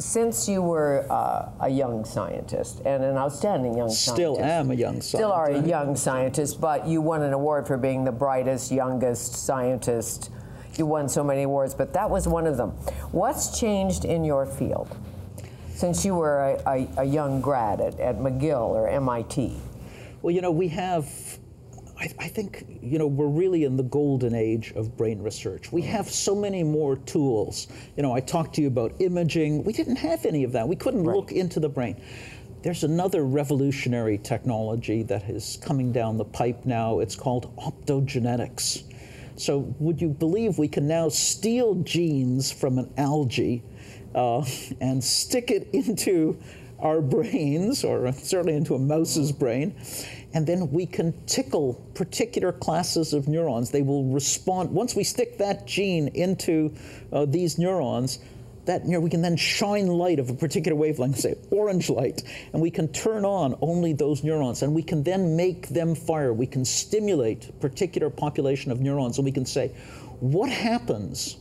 since you were uh, a young scientist and an outstanding young Still scientist, still am a young scientist. still are a young scientist, but you won an award for being the brightest, youngest scientist. You won so many awards, but that was one of them. What's changed in your field since you were a, a, a young grad at, at McGill or MIT? Well, you know, we have, I, I, think, you know, we're really in the golden age of brain research. We have so many more tools. You know, I talked to you about imaging. We didn't have any of that. We couldn't right. look into the brain. There's another revolutionary technology that is coming down the pipe now. It's called optogenetics. So, would you believe we can now steal genes from an algae uh, and stick it into our brains, or certainly into a mouse's brain, and then we can tickle particular classes of neurons. They will respond, once we stick that gene into uh, these neurons, that you know, we can then shine light of a particular wavelength, say orange light, and we can turn on only those neurons, and we can then make them fire. We can stimulate particular population of neurons, and we can say, what happens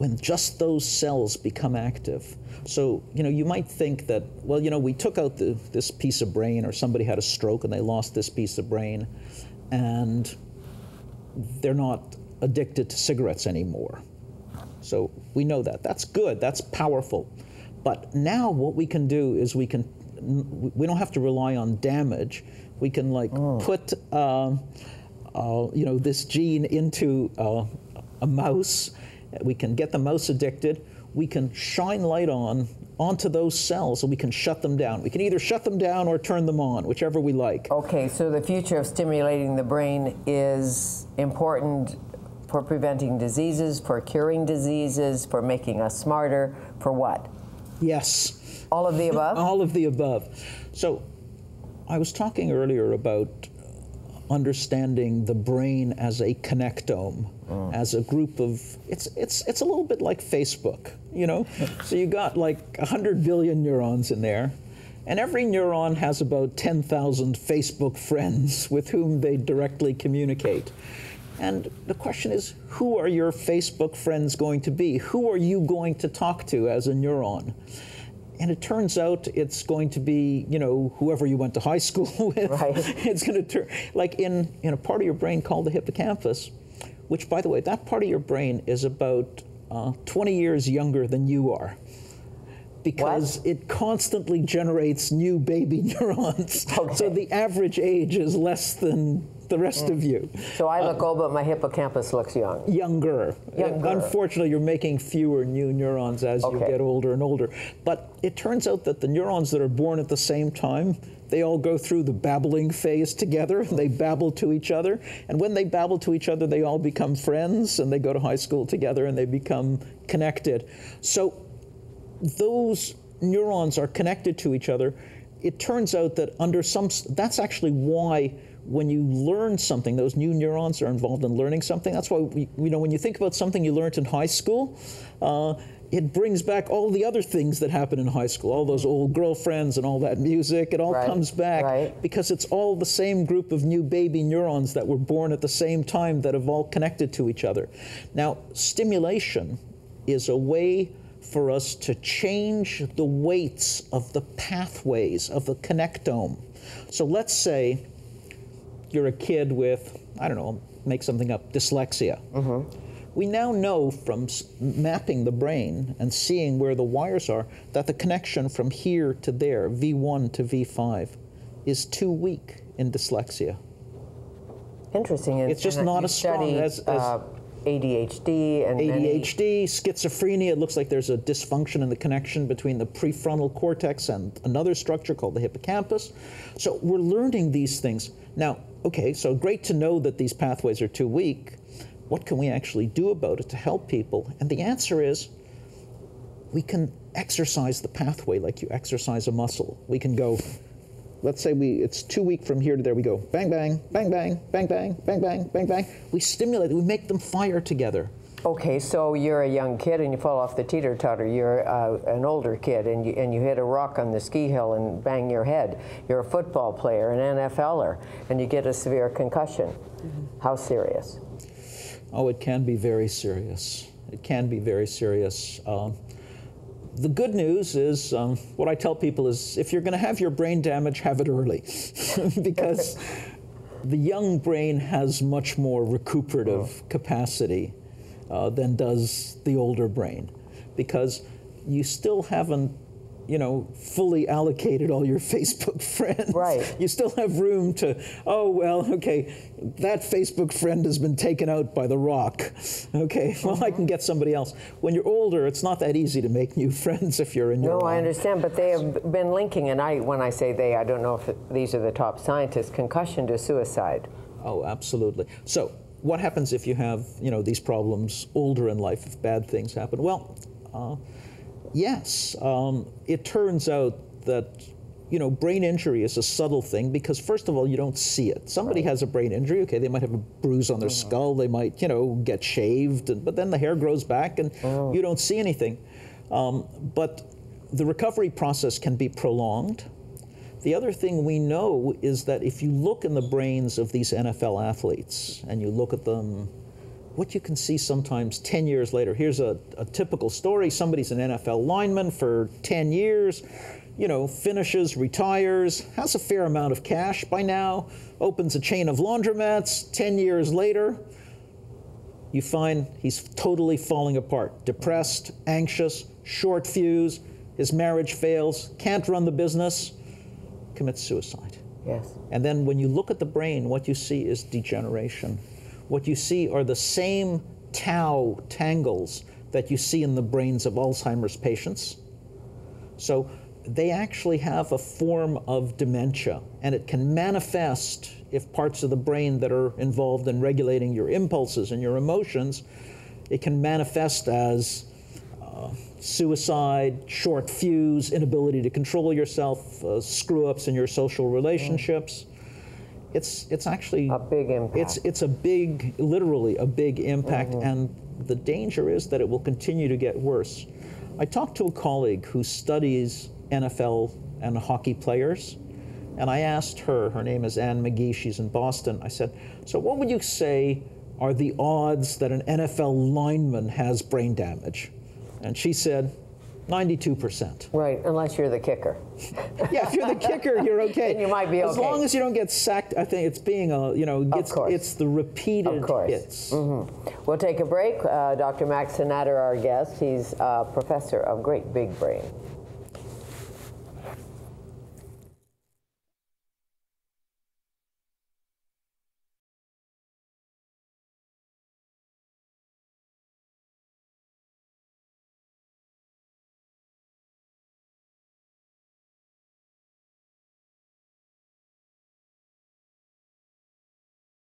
when just those cells become active? So, you know, you might think that, well, you know, we took out the, this piece of brain, or somebody had a stroke and they lost this piece of brain, and they're not addicted to cigarettes anymore. So we know that. That's good, that's powerful. But now what we can do is we can, we don't have to rely on damage. We can like oh. put, uh, uh, you know, this gene into uh, a mouse. We can get the mouse addicted. We can shine light on onto those cells and we can shut them down. We can either shut them down or turn them on, whichever we like. Okay, so the future of stimulating the brain is important for preventing diseases, for curing diseases, for making us smarter, for what? Yes. All of the above? All of the above. So I was talking earlier about understanding the brain as a connectome, mm. as a group of it's it's it's a little bit like Facebook, you know. so you got like 100 billion neurons in there. And every neuron has about 10,000 Facebook friends with whom they directly communicate. And the question is, who are your Facebook friends going to be? Who are you going to talk to as a neuron? And it turns out it's going to be, you know, whoever you went to high school with. Right. It's going to turn, like in, in a part of your brain called the hippocampus, which, by the way, that part of your brain is about uh, 20 years younger than you are because what? it constantly generates new baby neurons. Okay. So the average age is less than the rest mm. of you. So I look uh, old, but my hippocampus looks young. Younger. Younger. Unfortunately, you're making fewer new neurons as okay. you get older and older. But it turns out that the neurons that are born at the same time, they all go through the babbling phase together. They babble to each other. And when they babble to each other, they all become friends and they go to high school together and they become connected. So those neurons are connected to each other. It turns out that under some, that's actually why when you learn something, those new neurons are involved in learning something. That's why, we, you know, when you think about something you learned in high school, uh, it brings back all the other things that happened in high school, all those old girlfriends and all that music. It all right, comes back right. because it's all the same group of new baby neurons that were born at the same time that have all connected to each other. Now, stimulation is a way for us to change the weights of the pathways of the connectome. So let's say you're a kid with, I don't know, make something up, dyslexia. Mm-hmm. We now know from mapping the brain and seeing where the wires are that the connection from here to there, V1 to V5, is too weak in dyslexia. Interesting. It's just not as strong as, as uh, ADHD and ADHD, schizophrenia. It looks like there's a dysfunction in the connection between the prefrontal cortex and another structure called the hippocampus. So we're learning these things. Now, okay, so great to know that these pathways are too weak. What can we actually do about it to help people? And the answer is we can exercise the pathway like you exercise a muscle. We can go let's say we it's too weak from here to there we go. Bang bang bang bang bang bang bang bang bang bang. We stimulate we make them fire together. Okay so you're a young kid and you fall off the teeter totter you're uh, an older kid and you, and you hit a rock on the ski hill and bang your head. You're a football player an nfler and you get a severe concussion. Mm-hmm. how serious? Oh it can be very serious. It can be very serious. Um, the good news is um, what I tell people is if you're going to have your brain damage, have it early, because the young brain has much more recuperative oh. capacity uh, than does the older brain, because you still haven't you know, fully allocated all your Facebook friends. Right. You still have room to, oh, well, okay, that Facebook friend has been taken out by the rock. Okay, well, mm-hmm. I can get somebody else. When you're older, it's not that easy to make new friends if you're in your. No, I understand, but they have been linking, and I, when I say they, I don't know if these are the top scientists, concussion to suicide. Oh, absolutely. So, what happens if you have, you know, these problems older in life if bad things happen? Well, uh, Yes, um, it turns out that you know brain injury is a subtle thing because first of all you don't see it. Somebody right. has a brain injury, okay, they might have a bruise on their mm-hmm. skull, they might you know get shaved, and, but then the hair grows back and oh. you don't see anything. Um, but the recovery process can be prolonged. The other thing we know is that if you look in the brains of these NFL athletes and you look at them what you can see sometimes 10 years later. Here's a, a typical story somebody's an NFL lineman for 10 years, you know, finishes, retires, has a fair amount of cash by now, opens a chain of laundromats. 10 years later, you find he's totally falling apart, depressed, anxious, short fuse, his marriage fails, can't run the business, commits suicide. Yes. And then when you look at the brain, what you see is degeneration what you see are the same tau tangles that you see in the brains of Alzheimer's patients. So they actually have a form of dementia, and it can manifest if parts of the brain that are involved in regulating your impulses and your emotions, it can manifest as uh, suicide, short fuse, inability to control yourself, uh, screw ups in your social relationships it's it's actually a big impact. It's it's a big, literally a big impact, mm-hmm. and the danger is that it will continue to get worse. I talked to a colleague who studies NFL and hockey players, and I asked her. Her name is Ann McKee. She's in Boston. I said, "So, what would you say are the odds that an NFL lineman has brain damage?" And she said, 92%. Right, unless you're the kicker. yeah, if you're the kicker, you're okay. and you might be okay. As long as you don't get sacked, I think it's being a, you know, it's, it's the repeated of course. hits. Mm-hmm. We'll take a break. Uh, Dr. Max Cynader, our guest, he's a professor of great big brain.